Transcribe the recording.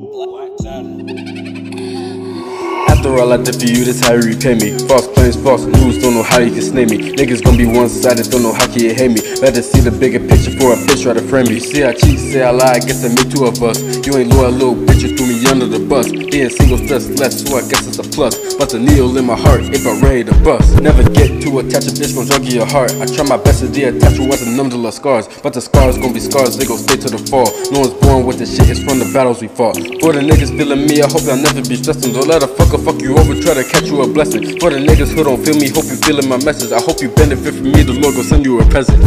black Saturn. After all I did for you, this how you repay me. False claims, false news, don't know how you can snake me. Niggas gon' be one sided, don't know how can you hate me. Better see the bigger picture for a bitch try to frame me. See I cheat, say I lie, I guess that make two of us. You ain't loyal, little bitch, you threw me under the bus. Being single stress less, so I guess it's a plus. But the needle in my heart, if I'm ready to bust. Never get too attached, a bitch gon' drug your heart. I try my best to de-attach what wasn't numb to the scars. But the scars gon' be scars, they gon' stay to the fall. No one's born with this shit, it's from the battles we fought. For the niggas feeling me, I hope y'all never be stressing. Don't let a fucker fuck you over, try to catch you a blessing. For the niggas who don't feel me, hope you feeling my message. I hope you benefit from me, the Lord gon' send you a present.